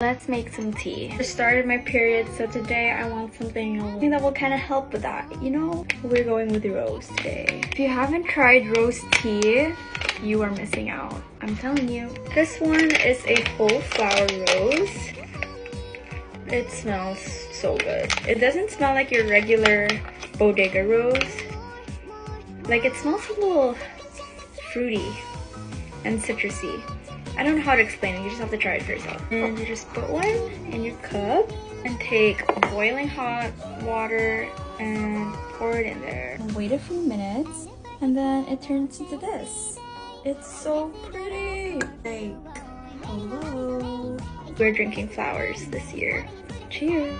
Let's make some tea. I started my period, so today I want something that will kind of help with that, you know? We're going with rose today. If you haven't tried rose tea, you are missing out. I'm telling you. This one is a whole flower rose. It smells so good. It doesn't smell like your regular bodega rose. Like it smells a little fruity and citrusy. I don't know how to explain it, you just have to try it for yourself. Mm. And you just put one in your cup and take boiling hot water and pour it in there. Wait a few minutes and then it turns into this. It's so pretty. Like, hello. We're drinking flowers this year. Cheers.